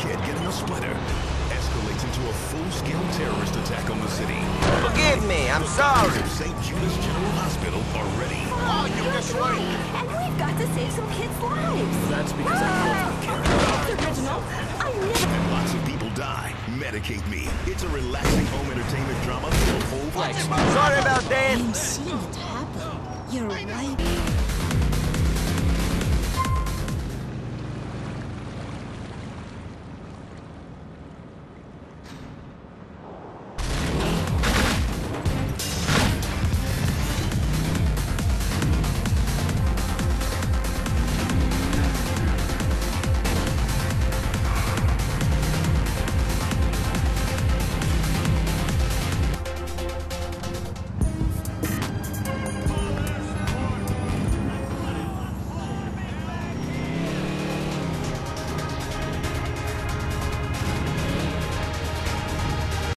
kid getting a splinter escalates into a full-scale terrorist attack on the city. Forgive me, I'm sorry. St. Judas General Hospital are ready. Oh, you this right, And we've got to save some kids' lives. That's because I love ah! original. I never... And lots of people die. Medicate me. It's a relaxing home entertainment drama filled full of Sorry about that. You see it happen. You're right.